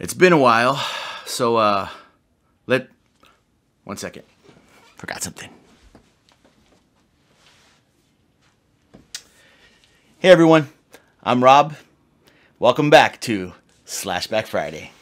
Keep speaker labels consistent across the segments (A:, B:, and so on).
A: It's been a while, so uh, let one second. Forgot something. Hey everyone, I'm Rob. Welcome back to Slashback Friday.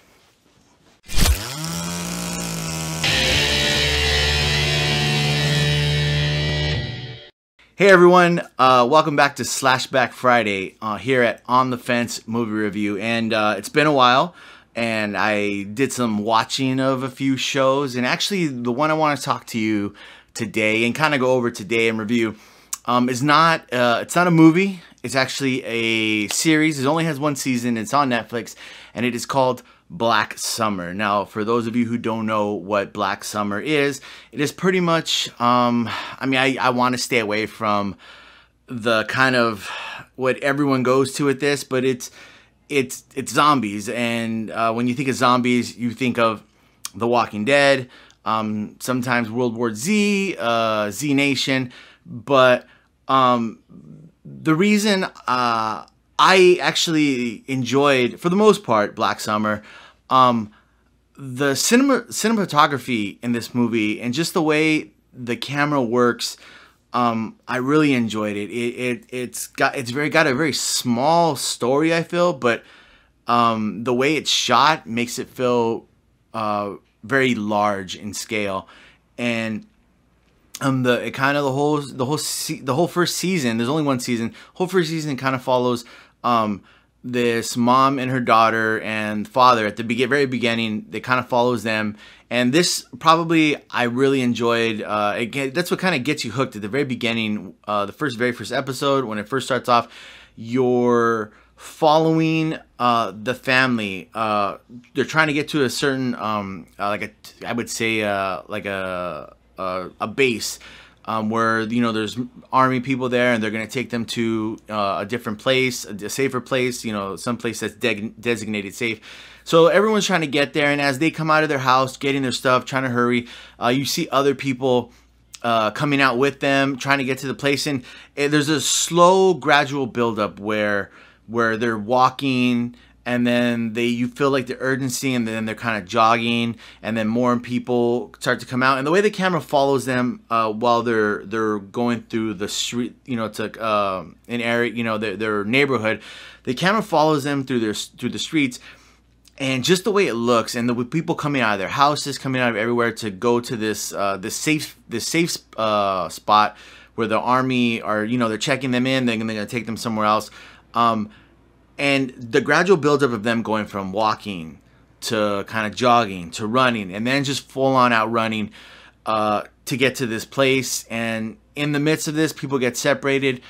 A: Hey everyone, uh, welcome back to Slashback Friday uh, here at On the Fence Movie Review. And uh, it's been a while, and I did some watching of a few shows. And actually, the one I want to talk to you today and kind of go over today and review um, is not uh, it's not a movie. It's actually a series. It only has one season. It's on Netflix, and it is called Black Summer. Now, for those of you who don't know what Black Summer is, it is pretty much, um, I mean, I, I want to stay away from the kind of what everyone goes to with this, but it's, it's, it's zombies. And uh, when you think of zombies, you think of The Walking Dead, um, sometimes World War Z, uh, Z Nation, but um, the reason uh, I actually enjoyed, for the most part, Black Summer. Um, the cinema cinematography in this movie and just the way the camera works, um, I really enjoyed it. It, it. It's got it's very got a very small story. I feel, but um, the way it's shot makes it feel uh, very large in scale, and um the it kind of the whole the whole se- the whole first season. There's only one season. Whole first season kind of follows um, this mom and her daughter and father at the be- very beginning. They kind of follows them, and this probably I really enjoyed. Uh, again, that's what kind of gets you hooked at the very beginning. Uh, the first, very first episode when it first starts off, you're following uh, the family. Uh, they're trying to get to a certain, um, uh, like a, I would say, uh, like a, a, a base um, where you know there's army people there and they're going to take them to uh, a different place a safer place you know some place that's de- designated safe. So everyone's trying to get there and as they come out of their house getting their stuff trying to hurry uh, you see other people uh, coming out with them trying to get to the place. And, and there's a slow gradual buildup where where they're walking and then they you feel like the urgency and then they're kind of jogging and then more people start to come out. And the way the camera follows them uh, while they're they're going through the street you know to uh, an area you know their, their neighborhood the camera follows them through their through the streets. And just the way it looks and the people coming out of their houses coming out of everywhere to go to this uh, this safe this safe uh, spot where the army are you know they're checking them in they're, they're gonna take them somewhere else. Um, and the gradual buildup of them going from walking to kind of jogging to running and then just full on out running uh, to get to this place. And in the midst of this people get separated.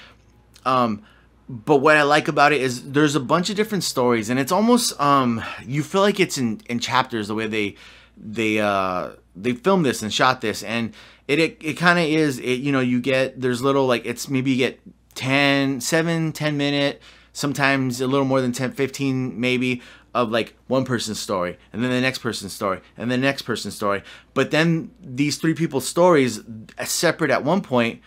A: Um, but what i like about it is there's a bunch of different stories and it's almost um, you feel like it's in, in chapters the way they they uh, they filmed this and shot this. And it it, it kind of is it you know you get there's little like it's maybe you get 10 7 10 minute sometimes a little more than 10, 15 maybe of like one person's story and then the next person's story and the next person's story. But then these three people's stories, separate at one point,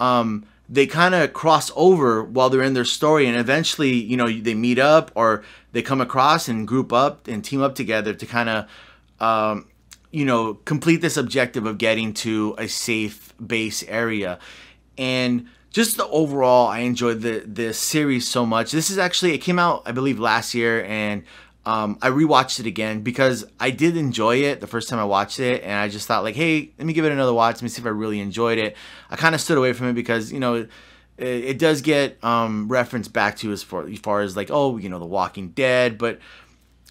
A: um, they kind of cross over while they're in their story and eventually, you know, they meet up or they come across and group up and team up together to kind of, um, you know, complete this objective of getting to a safe base area. And just the overall, I enjoyed the the series so much. This is actually it came out I believe last year, and um, I rewatched it again because I did enjoy it the first time I watched it, and I just thought like, hey, let me give it another watch. Let me see if I really enjoyed it. I kind of stood away from it because you know. It, it does get um, referenced back to as far, as far as like oh you know The Walking Dead, but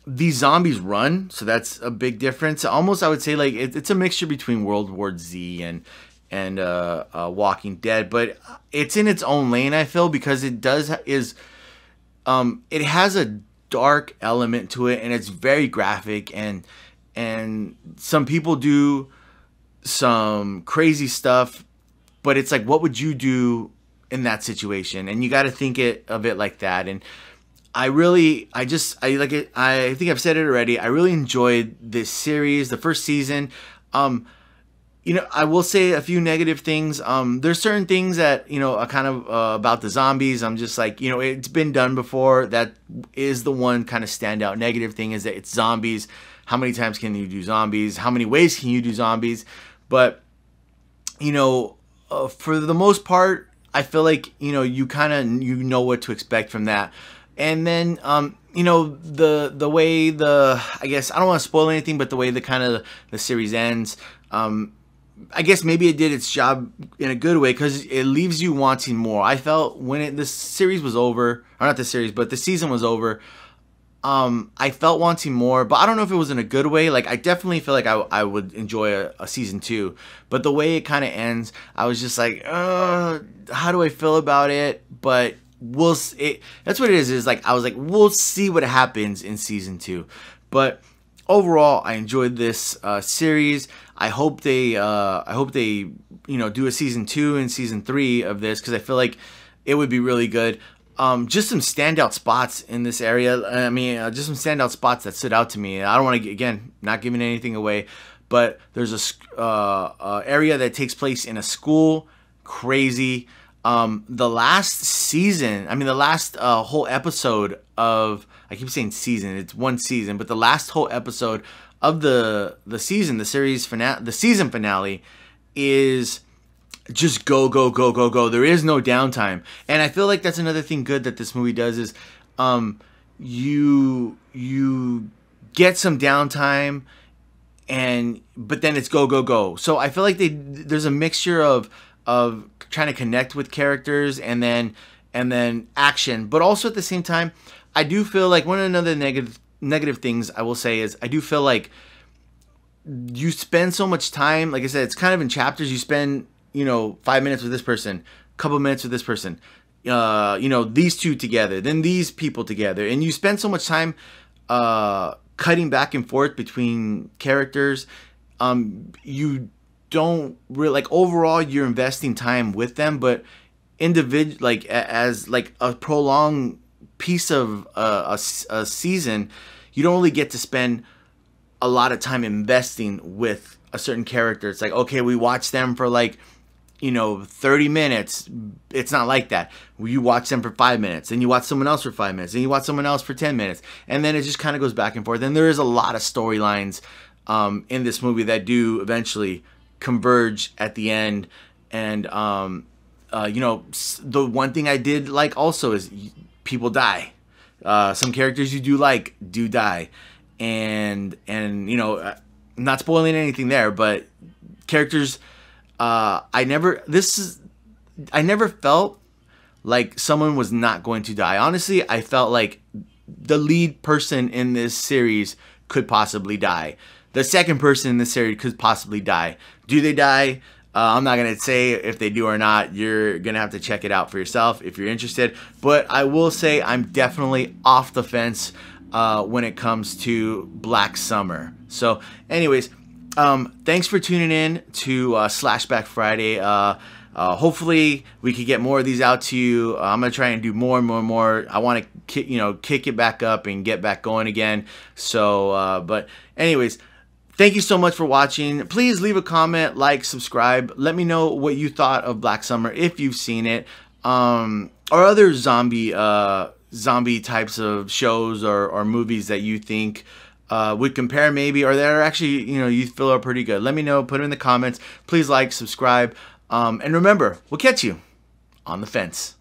A: these zombies run, so that's a big difference. Almost, I would say like it, it's a mixture between World War Z and and uh, uh, Walking Dead, but it's in its own lane. I feel because it does is um, it has a dark element to it, and it's very graphic, and and some people do some crazy stuff, but it's like, what would you do in that situation? And you got to think it of it like that, and. I really, I just, I like it. I think I've said it already. I really enjoyed this series, the first season. Um, you know, I will say a few negative things. Um, there's certain things that you know kind of uh, about the zombies. I'm just like, you know, it's been done before. That is the one kind of standout negative thing is that it's zombies. How many times can you do zombies? How many ways can you do zombies? But you know, uh, for the most part, I feel like you know you kind of you know what to expect from that. And then um, you know the the way the I guess I don't want to spoil anything, but the way the kind of the series ends. Um, I guess maybe it did its job in a good way because it leaves you wanting more. I felt when it, the series was over, or not the series, but the season was over, um, I felt wanting more, but I don't know if it was in a good way. Like, I definitely feel like I, I would enjoy a, a season two, but the way it kind of ends, I was just like, uh, how do I feel about it? But we'll it, that's what it is is like i was like we'll see what happens in season two but overall, I enjoyed this uh, series. I hope they, uh, I hope they, you know, do a season two and season three of this because I feel like it would be really good. Um, just some standout spots in this area. I mean, uh, just some standout spots that stood out to me. I don't want to again not giving anything away, but there's a uh, uh, area that takes place in a school. Crazy. Um, the last season, I mean, the last uh, whole episode of I keep saying season. It's one season, but the last whole episode of the the season, the series finale, the season finale is just go go go go go. There is no downtime, and I feel like that's another thing good that this movie does is um, you you get some downtime and but then it's go go go. So I feel like they there's a mixture of of trying to connect with characters and then and then action, but also at the same time I do feel like one the negative negative things I will say is I do feel like you spend so much time. Like I said, it's kind of in chapters. You spend you know five minutes with this person, couple minutes with this person, uh, you know these two together, then these people together, and you spend so much time uh, cutting back and forth between characters. Um, you don't really like overall you're investing time with them, but individual like as like a prolonged piece of uh, a, a season, you don't really get to spend a lot of time investing with a certain character. It's like, okay, we watch them for like, you know, 30 minutes. It's not like that. You watch them for five minutes, and you watch someone else for five minutes, and you watch someone else for 10 minutes. And then it just kind of goes back and forth. And there is a lot of storylines um, in this movie that do eventually converge at the end. And, um, uh, you know, the one thing I did like also is people die. Uh, some characters you do like do die, and and you know, I'm uh, not spoiling anything there, but characters. Uh, I never this is I never felt like someone was not going to die. Honestly, I felt like the lead person in this series could possibly die. The second person in this series could possibly die. Do they die? Uh, I'm not going to say if they do or not. You're going to have to check it out for yourself if you're interested. But I will say I'm definitely off the fence uh, when it comes to Black Summer. So, anyways, um, thanks for tuning in to uh, Slashback Friday. Uh, uh, hopefully, we could get more of these out to you. Uh, I'm gonna try and do more and more and more. I want to, you know, kick it back up and get back going again. So, but anyways. Thank you so much for watching. Please leave a comment, like, subscribe. Let me know what you thought of Black Summer if you've seen it. Um, or other zombie uh, zombie types of shows or, or movies that you think uh, would compare maybe or that are actually you know you feel are pretty good. Let me know. Put it in the comments. Please like, subscribe, um, and remember, we'll catch you on the fence.